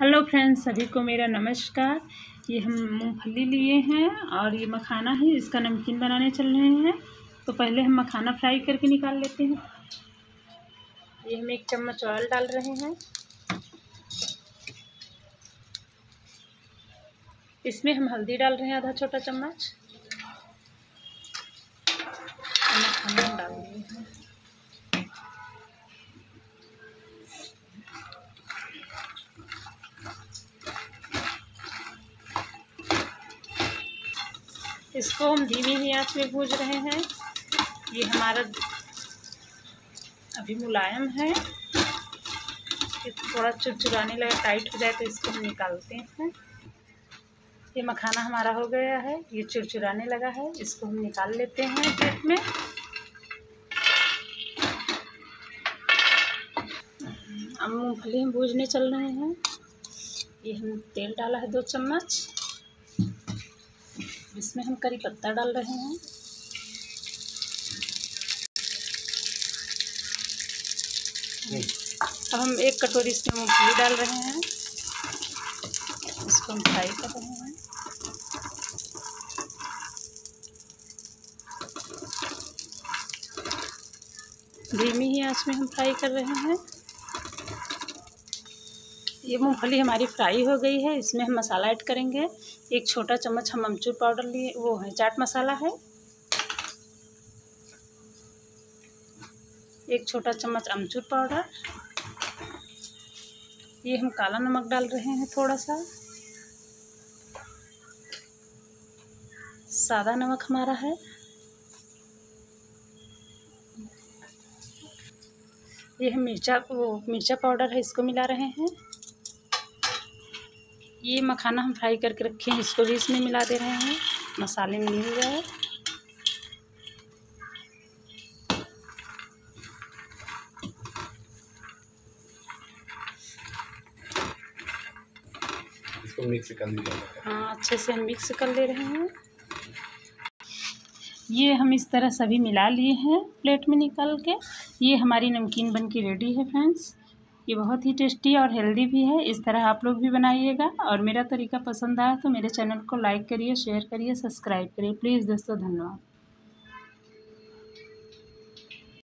Hello friends, सभी को मेरा नमस्कार। ये हम मूंगफली लिए हैं और ये मखाना है, इसका नमकीन बनाने चल रहे हैं। तो पहले हम मखाना फ्राई करके निकाल लेते हैं। ये हम एक चम्मच ऑयल डाल रहे हैं। इसमें हम हल्दी डाल रहे हैं, आधा छोटा चम्मच। मखाना डाल दिए हैं। इसको हम धीमी ही आँच में भूज रहे हैं। ये हमारा अभी मुलायम है। थोड़ा चुरचुराने लगा, टाइट हो जाए तो इसको हम निकालते हैं। ये मखाना हमारा हो गया है, ये चुरचुराने लगा है, इसको हम निकाल लेते हैं प्लेट में। अब मूँगफली हम भूजने चल रहे हैं। ये हम तेल डाला है दो चम्मच। इसमें हम करी पत्ता डाल रहे हैं। अब हम एक कटोरी इसमें मूँगफली डाल रहे हैं। इसको हम फ्राई कर रहे हैं। धीमी ही आँच में हम फ्राई कर रहे हैं। ये मूंगफली हमारी फ्राई हो गई है, इसमें हम मसाला ऐड करेंगे। एक छोटा चम्मच हम अमचूर पाउडर लिए, वो है चाट मसाला है। एक छोटा चम्मच अमचूर पाउडर। ये हम काला नमक डाल रहे हैं थोड़ा सा सादा नमक हमारा है। ये हम मिर्चा, वो मिर्चा पाउडर है, इसको मिला रहे हैं। ये मखाना हम फ्राई करके रखे हैं इसको भी इसमें मिला दे रहे हैं। मसाले में मिल जाए इसको मिक्स कर लिया हाँ। अच्छे से हम मिक्स कर ले रहे हैं। ये हम इस तरह सभी मिला लिए हैं प्लेट में निकाल के। ये हमारी नमकीन बन के रेडी है फ्रेंड्स ये बहुत ही टेस्टी और हेल्दी भी है। इस तरह आप लोग भी बनाइएगा। और मेरा तरीका पसंद आया तो मेरे चैनल को लाइक करिए, शेयर करिए, सब्सक्राइब करिए। प्लीज़ दोस्तों, धन्यवाद।